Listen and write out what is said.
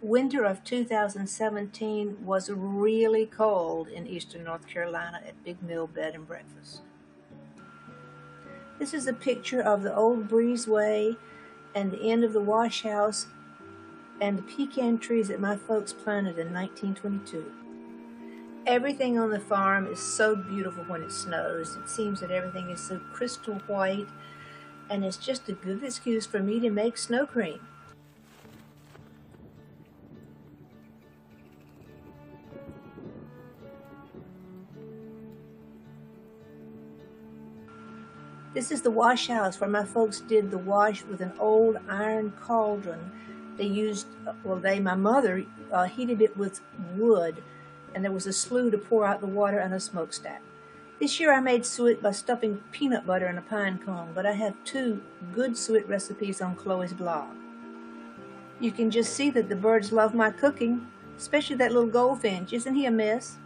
winter of 2017 was really cold in eastern North Carolina at Big Mill Bed and Breakfast. This is a picture of the old breezeway and the end of the wash house and the pecan trees that my folks planted in 1922. Everything on the farm is so beautiful when it snows. It seems that everything is so crystal white and it's just a good excuse for me to make snow cream. This is the wash house where my folks did the wash with an old iron cauldron. They used, well, they, my mother, uh, heated it with wood, and there was a slough to pour out the water and a smokestack. This year I made suet by stuffing peanut butter in a pine cone, but I have two good suet recipes on Chloe's blog. You can just see that the birds love my cooking, especially that little goldfinch. Isn't he a mess?